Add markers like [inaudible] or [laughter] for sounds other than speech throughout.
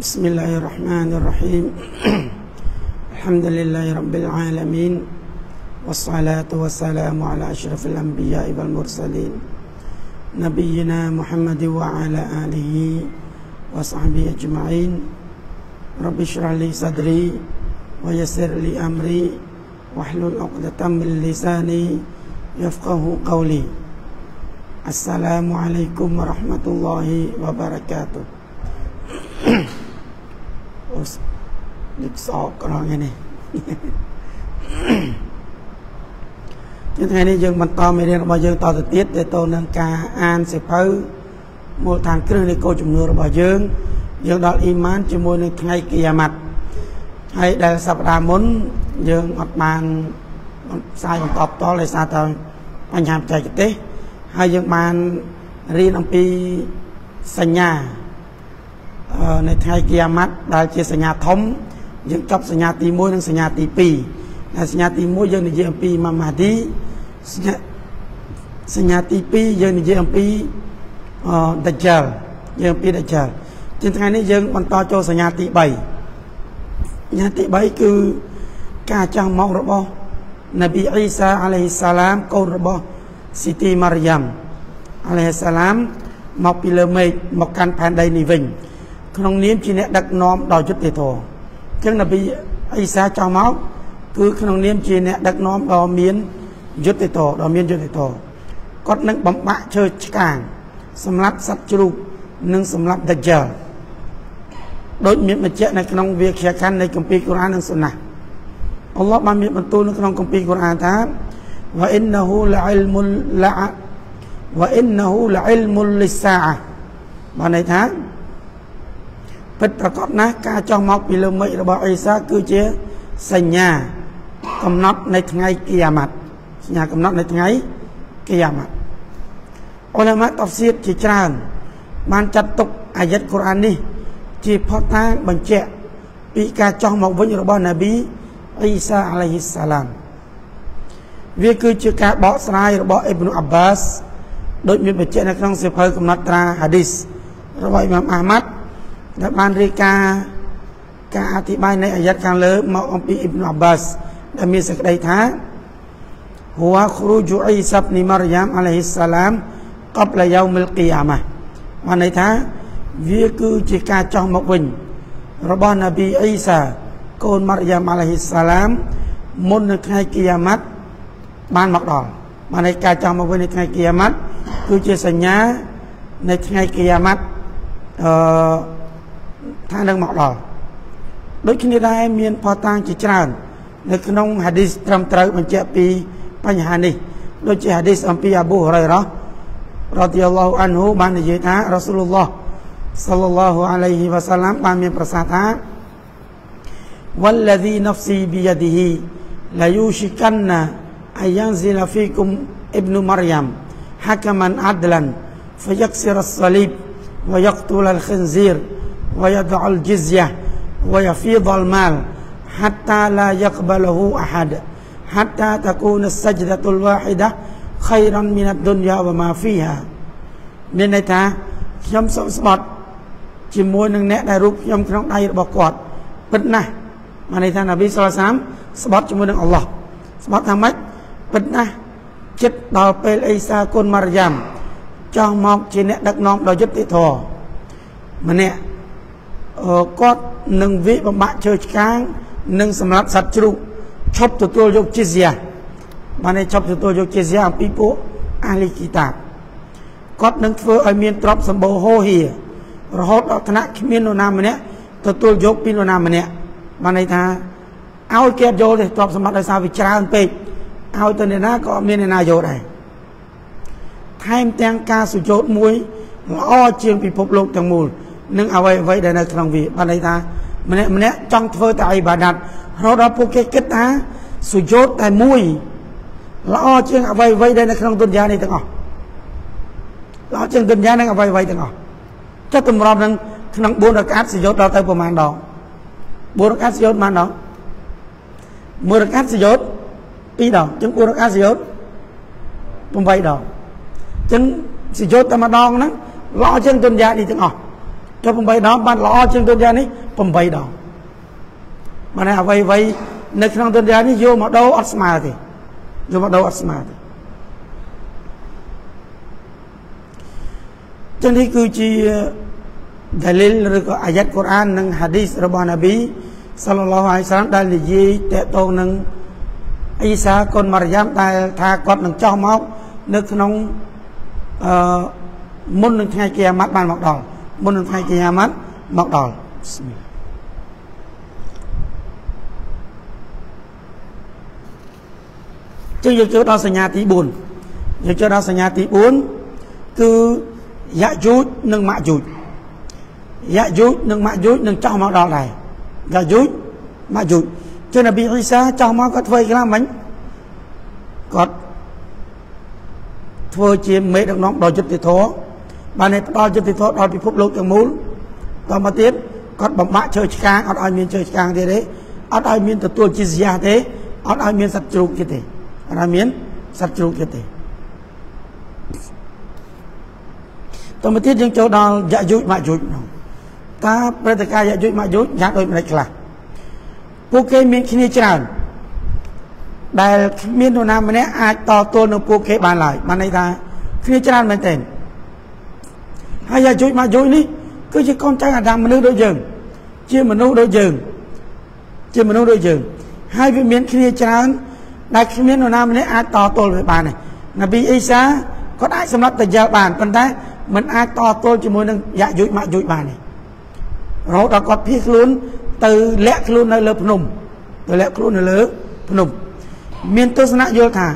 بسم الله الرحمن الرحيم. [clears throat] الحمد لله رب العالمين والصلاة والسلام على أشرف الأنبياء والمرسلين نبينا محمد وعلى آله وصحبه أجمعين. رب اشرح لي صدري ويسر لي أمري واحلل عقدة من لساني يفقه قولي. السلام عليكم ورحمة الله وبركاته. [clears throat] អូនឹកសោកក្រងនេះជាថ្ងៃនេះយើងបន្តមេរៀនរបស់យើងតទៅទៀតទៅទៅនឹងការអានសិភៅមូលដ្ឋានគ្រឹះនៃគោលជំនឿរបស់យើង យើងដល់អ៊ីម៉ានជាមួយនឹងថ្ងៃគីយ៉ាម៉ាត់ហើយដែលសប្តាហ៍មុនយើងអត់បានផ្សាយបន្តបន្តដោយសារតែបញ្ហាបច្ចេកទេសហើយយើងបានរៀនអំពីសញ្ញា នៅថ្ងៃគីយ៉ាម៉ាត់ដែលជាសញ្ញាធំយើងចប់សញ្ញាទី1និងសញ្ញាទី2ដែលសញ្ញាទី1យើងនិយាយអំពីម៉ាម៉ាឌីសញ្ញាសញ្ញាទី2យើងនិយាយអំពីអឺដាជាលយើងអំពីដាជាលជាថ្ងៃនេះយើងបន្តចូលសញ្ញាទី3សញ្ញាទី3គឺការចង់មករបស់នប៊ីអ៊ីសាអាឡៃហ៊ីសាឡាមកូនរបស់ស៊ីទីម៉ារីយ៉ាំអាឡៃហ៊ីសាឡាមមកពីលើមេឃមកកាន់ផែនដីនេះវិញ ក្នុងនាមជាអ្នកដឹកនាំដោយយុត្តិធម៌អញ្ចឹងនប៊ីអ៊ីសាចង់មកគឺក្នុងនាមជាអ្នកដឹកនាំដ៏មានយុត្តិធម៌ដ៏មានយុត្តិធម៌គាត់នឹងបំបាក់ឈើឆ្កាងសម្រាប់សត្វជ្រូកនិងសម្រាប់ដាជាលដូចមានបញ្ជាក់នៅក្នុងវាក្យខណ្ឌនៃគម្ពីរកូរ៉ាននិងសុណាអល់ឡោះបានមានបន្ទូលនៅក្នុងគម្ពីរកូរ៉ានថាវ៉ាអ៊ីនណហ៊ូលអ៊ីលមុលឡាវ៉ាអ៊ីនណហ៊ូលអ៊ីលមុលលិសាបានន័យថា ពិតប្រកបណាស់ការចោះមកពីលើមេឃរបស់អ៊ីសាគឺជាសញ្ញាកំណត់នៃថ្ងៃគីយ៉ាម៉ាត់សញ្ញាកំណត់នៃថ្ងៃគីយ៉ាម៉ាត់អ៊ុលាម៉ាតហ្វសៀតជាច្រើន បានចាត់ទុកអាយ៉ាត់កូរ៉ាននេះ ជាផុសតាងបញ្ជាក់ពីការចោះមកវិញរបស់នប៊ីអ៊ីសាអាឡៃហ៊ីសាឡាមវាគឺជាការបកស្រាយរបស់អ៊ីប្នូអាប់បាសដោយមានបញ្ជាក់នៅក្នុងសៀវភៅកំណត់ត្រាហាឌីសរបស់អ៊ីម៉ាមអាហ្មាត់ ដែលបានរាយការណ៍ការអធិប្បាយនៃអាយ៉ាត់ខាងលើមកអំពីអ៊ីប្នូអាប់បាសដែលមានសេចក្តីថាហួគ្រូជូអ៊ីសាប់នីម៉ារយ៉ាមអាឡៃហ៊ីសាឡាមកបលយោមិលគីយ៉ាម៉ាបានន័យថាវាគឺជាការចោះមកវិញ របស់នប៊ីអ៊ីសាកូនម៉ារយ៉ាមអាឡៃហ៊ីសាឡាមមុននៅថ្ងៃគីយ៉ាម៉ាត់បានមកដល់បានន័យការចោះមកវិញនៅថ្ងៃគីយ៉ាម៉ាត់គឺជាសញ្ញានៃថ្ងៃគីយ៉ាម៉ាត់អឺ ថានឹងមកដល់ដូចគ្នាដែរមានផតាងជាច្រើន នៅក្នុងហាឌីសត្រឹមត្រូវបញ្ជាក់ពីបញ្ហានេះដូចជាហាឌីសអំពីអាប៊ូហុរ៉ៃរ៉ារ៉ាឌីយ៉ាឡោះអានហ៊ូបាននិយាយថារ៉ាស៊ូលឡោះសល្លឡោះអាឡៃហ៊ីវ៉ាសាឡាមបានមានប្រសាសន៍ថា والذي نفسي بيده لا يوشكن أن ينزل فيكم ابن مريم حكما عدلا فيكسر الصليب ويقتل الخنزير ويضع الجزية ويفيض المال حتى لا يقبله أحد حتى تكون السجدة الواحدة خيرا من الدنيا وما فيها មានន័យថាខ្ញុំសូមស្បត់ជាមួយនឹងអ្នកដែលរូបខ្ញុំក្នុងដៃរបស់គាត់ពិតណាស់បានន័យថានប៊ីសុលសាមស្បត់ជាមួយនឹងអល់ឡោះស្បត់ថាម៉េចពិតណាស់ចិត្តដល់ពេលអ៊ីសាគុនម៉ារយ៉ាំចោះមកជាអ្នកដឹកនាំដ៏យុត្តិធម៌ម្នាក់ គាត់នឹងវិបំបាក់ជើឆ្កាងនិងសម្រាប់សត្វជ្រូកឈប់ទទួលយកជីហ្យាបានឯឈប់ទទួលយកជីហ្យាអំពីពួកអាលីគីតាបគាត់នឹងធ្វើឲ្យមានទ្រព្យសម្បូរហូហៀរហូតដល់ថ្នាក់គ្មាននរណាម្នាក់ទទួលយកពីនរណាម្នាក់បានន័យថាឲ្យគេយកទេទ្រព្យសម្បត្តិដោយសារវាច្រើនពេកឲ្យទៅអ្នកណាក៏អត់មានអ្នកណាយកដែរថែមទាំងការសុយោតមួយល្អជាងពិភពលោកទាំងមូល នឹងអ្វីអ្វីដែលនៅក្នុងវាបានន័យថាម្នាក់ម្នាក់ចង់ធ្វើតែអ៊ីបាដាតរហូតដល់ពួកគេគិតថាសុយោតតែមួយល្អជាងអ្វីអ្វីដែលនៅក្នុងទុនយ៉ានេះទាំងអស់ល្អជាងទុនយ៉ានឹងអ្វីអ្វីទាំងអស់ចិត្តតម្រាំនឹងក្នុង4រកាត់សុយោតដល់ទៅប្រហែលដង4រកាត់សុយោតប៉ុន្មានដង1រកាត់សុយោត2ដងជាង4រកាត់សុយោត8ដងចឹងសុយោតតែម្ដងហ្នឹងល្អជាងទុនយ៉ានេះទាំងអស់ ចុះ8ដងបានល្អជាងទុនយ៉ានេះ8ដងបានអ្វីអ្វីនៅក្នុងទុនយ៉ានេះយកមកដូរអត់ស្មើទេយកមកដូរអត់ស្មើទេចឹងនេះគឺជាដលីលឬក៏អាយ៉ាត់កូរ៉ាននិងហាឌីសរបស់នប៊ីសាឡឡោះអាឡៃសាឡាមដែលនិយាយតកតងនឹងអ៊ីសាកូនម៉ារីយ៉ាំដែលថាគាត់នឹងចោះមកនៅក្នុងអឺមុននឹងថ្ងៃគីយ៉ាម៉ាត់បានមកដល់ មុននឹងថ្ងៃគីយ៉ាម៉ាត់មកដល់ចឹងយើងចូលដល់សញ្ញាទី4យើងចូលដល់សញ្ញាទី4គឺយ៉ាយូចនិងម៉ាក់យូចយ៉ាយូចនិងម៉ាក់យូចនឹងចោះមកដល់ដែរយ៉ាយូចម៉ាក់យូចចឹងនប៊ីអ៊ីសាចោះមកគាត់ធ្វើអីខ្លះមិញគាត់ធ្វើជាមេដឹកនាំដល់យុត្តិធម៌ បានឲ្យផ្ដល់យុត្តិធម៌ដល់ពិភពលោកទាំងមូលតមកទៀតគាត់បំបាក់ជើឆ្កាងអត់ឲ្យមានជើឆ្កាងទៀតទេអត់ឲ្យមានទទួលជាសយ៉ាទេអត់ឲ្យមានសត្វជ្រូកទៀតទេអត់ឲ្យមានសត្វជ្រូកទៀតទេតមកទៀតយើងចូលដល់យ៉ាយុជម៉ាយុជនោះតើព្រឹត្តិការណ៍យ៉ាយុជម៉ាយុជយ៉ាងដូចម្ដេចខ្លះពួកគេមានគ្នាច្រើនដែលគ្មាននរណាម្នាក់អាចតទល់នឹងពួកគេបានឡើយបានន័យថាគ្នាច្រើនមែនទែន ហើយយ៉ាយុជម៉ាយុជនេះគឺជាកូនចៅអាដាមមនុស្សដូចយើង ជាមនុស្សដូចយើង ជាមនុស្សដូចយើង ហើយវាមានគ្នាច្រើនដែលគ្មាននរណាម្នាក់អាចតទល់វាបានទេនប៊ីអ៊ីសាគាត់អាចសម្រាប់តាយ៉ាល់បានប៉ុន្តែមិនអាចតទល់ជាមួយនឹងយ៉ាយុជម៉ាយុជបានទេរហូតដល់គាត់ភៀសខ្លួនទៅលាក់ខ្លួននៅលើភ្នំទៅលាក់ខ្លួននៅលើភ្នំមានទស្សនៈយល់ថា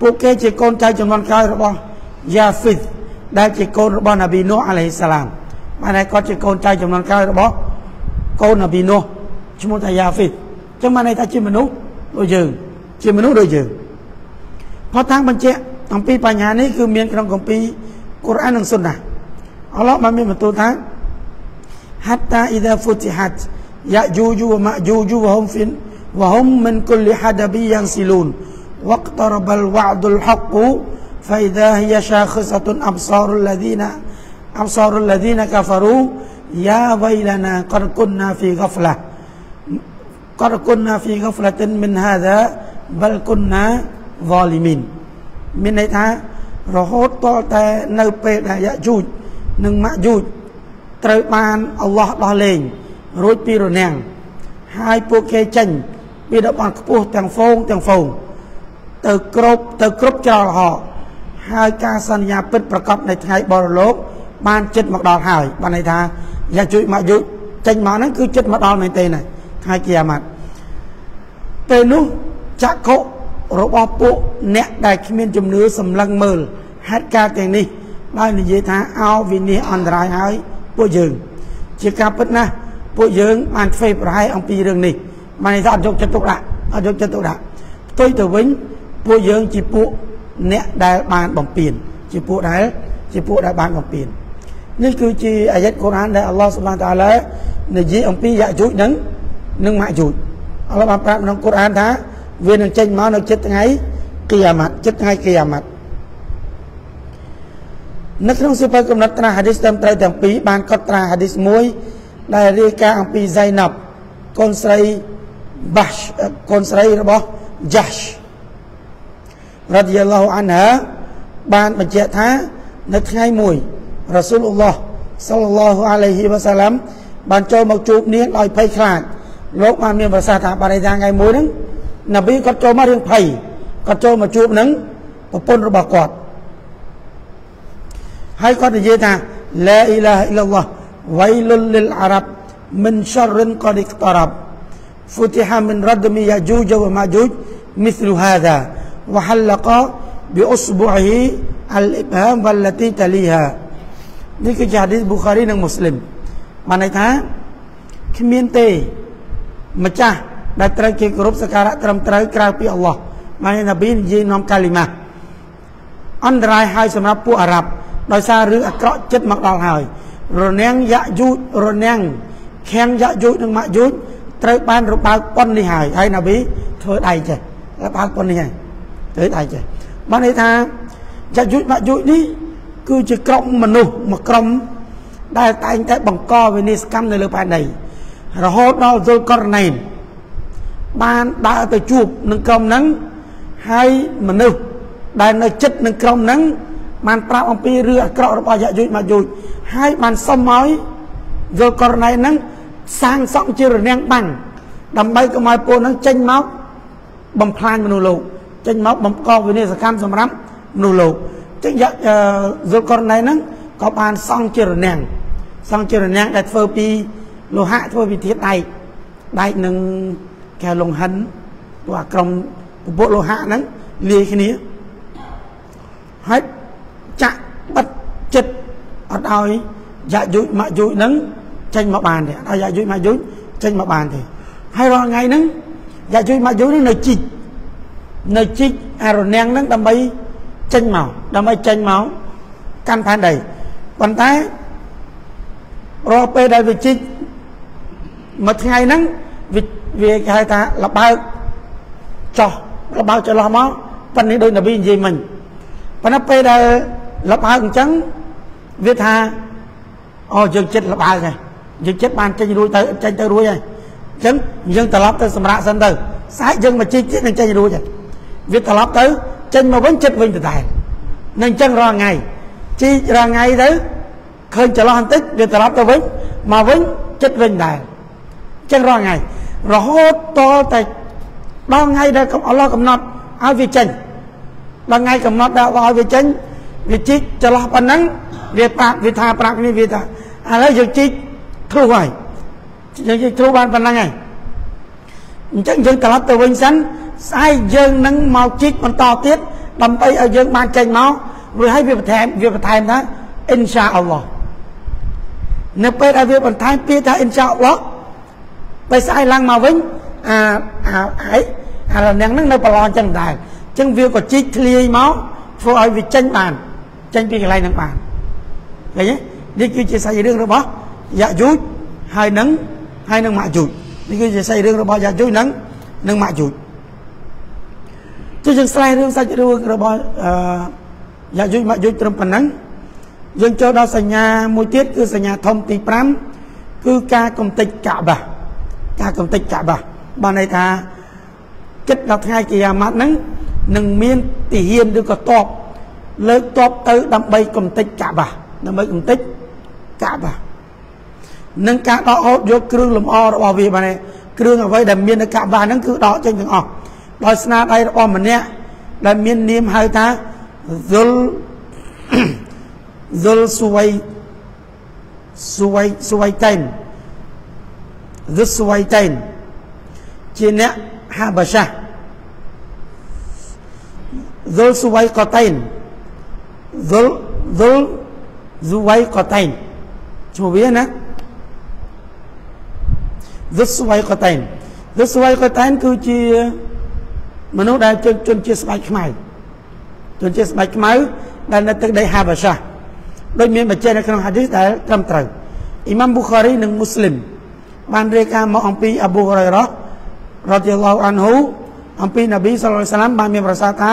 ពួកគេជាកូនចៅចំនួនក្រោយរបស់យ៉ាហ្វីស ដែលជាកូនរបស់ណាប៊ីនោះអាឡៃសាឡាមបានតែគាត់ជាកូនចៅចំនួន9របស់កូនណាប៊ីនោះឈ្មោះថាយ៉ាហ្វីតអញ្ចឹងបានន័យថាជាមនុស្សដូចយើង ជាមនុស្សដូចយើងផតតាំងបញ្ជាក់អំពីបញ្ហានេះគឺមានក្នុងគម្ពីរកូរ៉ាននិងសុនណាអល់ឡោះបានមានបន្ទូលថាហាត់តាអ៊ីដាហ្វូទីហាត់យ៉ាយូយូវម៉ាយូយូវហុំហ្វិនវហុំមិនគុលលីហាដាប៊ីយ៉ាងស៊ីលូនវកតរបលវ៉ាដុលហក فإذا هي شاخصة أبصار الذين أبصار الذين كفروا يا ويلنا قد كنا في غفلة قد كنا في غفلة من هذا بل كنا ظالمين មានន័យថារហូតតតែនៅពេលដែលយ៉ាយូចនិងម៉ាក់យូចត្រូវបានអល់ឡោះដោះលែងរួចពីរនាំងហើយពួកគេចេញពីតំបន់ខ្ពស់ទាំងហ្វូងទាំងហ្វូងទៅគ្រប់ទៅគ្រប់ច្រកហោ ហើយការសន្យាពិតប្រកបនៃថ្ងៃបរលោក បានចិត្តមកដល់ហើយបានន័យថាយ៉ាជួយមកយុចេញមកហ្នឹងគឺចិត្តមកដល់មែនទេណាថ្ងៃគីយ៉ាម៉ាត់ពេលនោះចក្ខុរបស់ពួកអ្នកដែលគ្មានជំនឿសម្លឹងមើលហេតុការណ៍ទាំងនេះដោយនិយាយថាអោវិនិច្ឆ័យអន្តរាយហើយពួកយើង ជាការពិតណាស់ពួកយើងបានធ្វើប្រហែលអំពីរឿងនេះបានន័យថាអត់យកចិត្តទុកដាក់អត់យកចិត្តទុកដាក់ផ្ទុយទៅវិញពួកយើងជាពួក អ្នកដែលបានបំពេញជាពួកដែលជាពួកដែលបានបំពេញនេះគឺជាអាយ៉ាត់កូរ៉ានដែលអល់ឡោះសុបានតាឡានិយាយអំពីយ៉ាយូចនឹងនិងម៉ាក់យូចអល់ឡោះបានប្រាប់ក្នុងកូរ៉ានថាវានឹងចេញមកនៅចិត្តថ្ងៃគីយ៉ាម៉ាត់ចិត្តថ្ងៃគីយ៉ាម៉ាត់នៅក្នុងសៀវភៅកំណត់ត្រាហាឌីសត្រឹមត្រូវទាំងពីរបានកត់ត្រាហាឌីសមួយដែលរាយការណ៍អំពីហ្សៃណាប់កូនស្រីបាស់កូនស្រីរបស់យ៉ាស់ រ៉ាឌីយ៉ាឡោះអានហាបានបញ្ជាក់ថានៅថ្ងៃមួយរ៉ាស៊ូលអ៊ុលឡោះសល្លឡោះអាឡៃហ៊ីវ៉ាសាឡាំបានចូលមកជួបនាងដោយភ័យខ្លាចលោកបានមានប្រសាសន៍ថាបរិយាថ្ងៃមួយហ្នឹងនប៊ីគាត់ចូលមករឿងភ័យគាត់ចូលមកជួបនឹងប្រពន្ធរបស់គាត់ហើយគាត់និយាយថាឡាអ៊ីឡាហ៍អ៊ីឡឡោះវៃលុលលិលអារ៉ាប់មិនឆរិនកដិកតរ៉ាប់ហ្វូទីហាមិនរដមីយ៉ាជូជវម៉ាជូជមិស្លូហាដា وحلق بأصبعه الإبهام والتي تليها នេះគឺជាហាឌីសប៊ូខារីនិងមូស្លីមបានន័យថាគ្មានទេម្ចាស់ដែលត្រូវគេគោរពសក្ការៈត្រឹមត្រូវក្រៅពីអល់ឡោះបាននប៊ីនិយាយនាំកាលីម៉ាអន្តរាយហើយសម្រាប់ពួកអារ៉ាប់ដោយសាររឿងអាក្រក់ចិត្តមកដល់ហើយរនាំងយ៉ាយូចរនាំងខាំងយ៉ាយូចនិងម៉ាក់យូចត្រូវបានរបើកប៉ុននេះហើយហើយណាប៊ីធ្វើដៃចេះរបើកប៉ុននេះហើយ ធ្វើដៃចេះបានន័យថាយ៉ាយូចម៉ាក់យូចនេះគឺជាក្រុមមនុស្សមួយក្រុមដែលតែងតែបង្កវិនិស្សកម្មនៅលើផែនដីរហូតដល់ទល់ករណីបានដើរទៅជួបនឹងក្រុមហ្នឹងហើយមនុស្សដែលនៅចិត្តនឹងក្រុមហ្នឹងបានប្រាប់អំពីរឿងអាក្រក់របស់យ៉ាយុជមកយុជហើយបានសុំឲ្យយល់ករណីហ្នឹងសាងសង់ជារនាំងបាំងដើម្បីកុំឲ្យពលហ្នឹងចេញមកបំផ្លាញមនុស្សលោក ចេញមកបំកវិនិស្សកម្មសម្រាប់មនុស្សលោកចឹងយល់ករណីហ្នឹងក៏បានសង់ជារនាំងសង់ជារនាំងដែលធ្វើពីលោហៈធ្វើពីធាតុដែកដែកនឹងកែលងហិនព្រោះអាក្រុមពពួកលោហៈហ្នឹងលាយគ្នាហើយចាក់បិទចិត្តអត់ឲ្យយ៉ាយុជមកយុជហ្នឹងចេញមកបានទេអត់ឲ្យយ៉ាយុជមកយុជចេញមកបានទេហើយរាល់ថ្ងៃហ្នឹងយ៉ាយុជមកយុជនេះនៅជីក នៅជីកអារនាំងហ្នឹងដើម្បីចេញមកដើម្បីចេញមកកាន់ផែនដីប៉ុន្តែរាល់ពេលដែលវាជីកមួយថ្ងៃហ្នឹងវាគេហៅថាលបើកចោះលបើកចន្លោះមកប៉ុន្តែដូចនប៊ីនិយាយមិញប៉ុន្តែពេលដែលលបើកអញ្ចឹងវាថាអូយើងចិត្តលបើកហើយយើងចិត្តបានចេញរួចទៅចេញទៅរួចហើយអញ្ចឹងយើងត្រឡប់ទៅសម្រាប់សិនទៅសាច់យើងមកជីកទៀតនឹងចេញរួចហើយ វាត្រឡប់ទៅចេញមកវិញចិត្តវិញដដែលនឹងអញ្ចឹងរាល់ថ្ងៃជីករាល់ថ្ងៃទៅឃើញចន្លោះបន្តិចវាត្រឡប់ទៅវិញមកវិញចិត្តវិញដែរអញ្ចឹងរាល់ថ្ងៃរហូតតតែដល់ថ្ងៃដែលអល់ឡោះកំណត់ឲ្យវាចេញដល់ថ្ងៃកំណត់ដែលឲ្យវាចេញវាជីកចន្លោះប៉ុណ្ណឹងវាប្រាប់វាថាប្រាប់គ្នាវាថាឥឡូវយើងជីកធ្លុះហើយយើងជីកធ្លុះបានប៉ុណ្ណឹងហើយអញ្ចឹងយើងត្រឡប់ទៅវិញសិន ស្អែកយើងនឹងមកជីកបន្តទៀតដើម្បីឲ្យយើងបានចេញមកវាឲ្យវាបន្ថែមវាបន្ថែមថាអ៊ីនសាអល់ឡោះនៅពេលដែលវាបន្ថែមពាក្យថាអ៊ីនសាអល់ឡោះពេលស្អែកឡើងមកវិញអាអាអីអារនាំងហ្នឹងនៅប្រឡងចឹងដែរអញ្ចឹងវាក៏ជីកធ្លាយមកធ្វើឲ្យវាចេញបានចេញពីកន្លែងហ្នឹងបានឃើញទេនេះគឺជាសាច់រឿងរបស់យ៉ាយូចហើយនឹងហើយនឹងម៉ាក់យូចនេះគឺជាសាច់រឿងរបស់យ៉ាយូចនឹងនឹងម៉ាក់យូច ចុះយើងស្រាយរឿងសាច់រឿងរបស់អឺយ៉ាយូចម៉ាក់យូចត្រឹមប៉ុណ្ណឹងយើងចូលដល់សញ្ញាមួយទៀតគឺសញ្ញាធំទី5គឺការកំទេចកាបាការកំទេចកាបាបានន័យថាចិត្តដល់ថ្ងៃគីយ៉ាម៉ាត់ហ្នឹងនឹងមានទាហានឬក៏តបលើកតបទៅដើម្បីកំទេចកាបាដើម្បីកំទេចកាបានឹងការដកហូតយកគ្រឿងលម្អរបស់វាបានគ្រឿងអ្វីដែលមាននៅកាបាហ្នឹងគឺដកចេញទាំងអស់ ដោយស្នាដៃរបស់ម្នាក់ដែលមាននាមហៅថា Zul Zul Suwai Suwai Suwaitain Zul Suwaitain ជាអ្នកហាបាសា Zul Suwaiqatain Zul Zul Suwaiqatain ឈ្មោះវាណា Zul Suwaiqatain Zul Suwaiqatain គឺជា មនុស្សដែលជនជនជាស្បែកខ្មៅជនជាស្បែកខ្មៅដែលនៅទឹកដីហាបាសាដូចមានបញ្ជាក់នៅក្នុងហាឌីសដែលត្រឹមត្រូវអ៊ីម៉ាំប៊ូខារីនិងមូស្លីមបានរាយការណ៍មកអំពីអប៊ូហរ៉ៃរ៉ារ៉ាឌីឡោអានហ៊ូអំពីនប៊ីសល្លល្លាហ៊ីវសល្លាមបានមានប្រសាសន៍ថា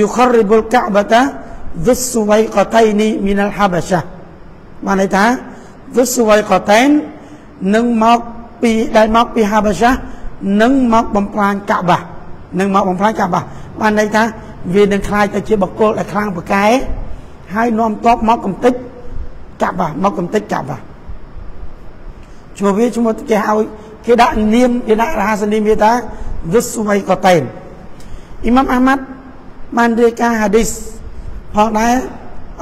យូខរិបុលកាបាតាវិសុវៃកតៃនីមីនលហាបាសាបានន័យថាវិសុវៃកតៃននឹងមកពីដែលមកពីហាបាសានឹងមកបំផ្លាញកាបា នឹងមកបំផ្លាញកាបាបានន័យថាវានឹងคล้ายទៅជាបកគលដែលខ្លាំងប្រកែហើយនាំតបមកកំតិចកាបាមកកំតិចកាបាឈ្មោះវាឈ្មោះគេហៅគេដាក់នាមគេដាក់រហស្សនាមវាថាវិស្វ័យកតេនអ៊ីម៉ាំអាម៉ាត់បានរាយការណ៍ហាឌីសផងដែរ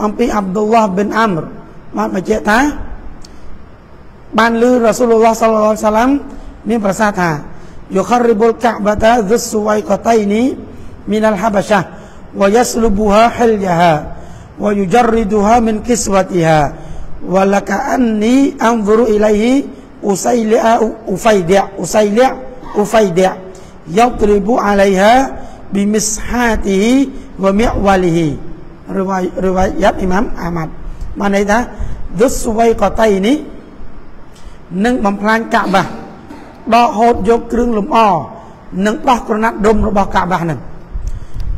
អំពីអាប់ឌុលឡាប៊ិនអាម្របានបញ្ជាក់ថាបានលឺរ៉ាស៊ូលឡោះសល្លឡោះសាឡាំមានប្រសាសន៍ថា yukharribul ka'bata dzuswaiqataini minal habasyah wa yaslubuha hilyaha wa yujarriduha min kiswatiha wa laka'anni anzuru ilaihi usayli'a ufaydi' usayli' ufaydi' yadribu 'alaiha bimishatihi wa mi'walihi riwayat Imam Ahmad mana itu dzuswaiqataini នឹងបំផ្លាញកាបា ដកហូតយកគ្រឿងលម្អនិងដោះក្រណាត់ដុំរបស់កាបាហ្នឹង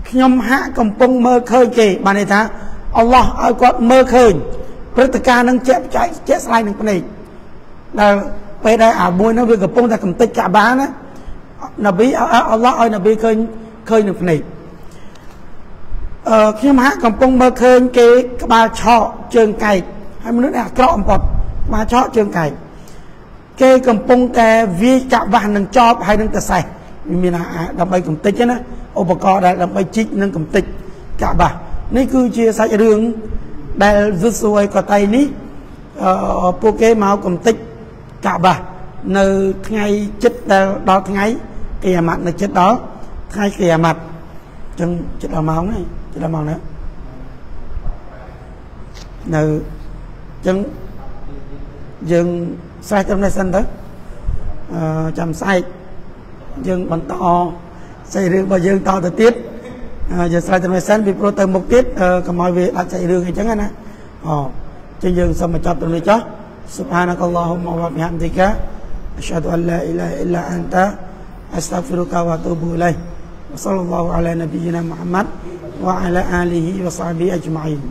ខ្ញុំហាក់កំពុងមើលឃើញគេបានន័យថាអល់ឡោះឲ្យគាត់មើលឃើញព្រឹត្តិការណ៍នឹងជាក់ចែកជាក់ស្ដែងនឹងភ្នែកដែលពេលដែលអាមួយនោះវាកំពុងតែកំទេចកាបាណានប៊ីអល់ឡោះឲ្យនប៊ីឃើញឃើញនឹងភ្នែកអឺខ្ញុំហាក់កំពុងមើលឃើញគេក្បាលឆក់ជើងកែកហើយមនុស្សនេះអាក្រក់បំផុតក្បាលឆក់ជើងកែក គេកំពុងតែវាយកាបាស់នឹងចប់ហើយនឹងតសេះមានដើម្បីកំទេចណាឧបករណ៍ដែលដើម្បីជីកនឹងកំទេចកាបាស់នេះគឺជាសាច់រឿងដែលយឺស៊ូអីកតៃនេះអឺពួកគេមកកំទេចកាបាស់នៅថ្ងៃចិត្តដែលដល់ថ្ងៃគីយ៉ាម៉ាត់នៅចិត្តដល់ថ្ងៃគីយ៉ាម៉ាត់អញ្ចឹងចិត្តដល់ម៉ោងហើយចិត្តដល់ម៉ោងណានៅអញ្ចឹង យើងស្រេចត្រឹមនេះសិនទៅអឺចាំស្អែកយើងបន្តសេចរឿងរបស់យើងតទៅទៀតយើងស្រេចត្រឹមនេះសិនពីព្រោះទៅមុខទៀតកុំឲ្យវាដាច់សាច់រឿងអីចឹងណាអូចឹងយើងសូមបញ្ចប់ត្រឹមនេះចុះ سبحانك اللهم وبحمدك أشهد أن لا إله إلا أنت أستغفرك وأتوب إليك وصلى الله على نبينا محمد وعلى آله وصحبه أجمعين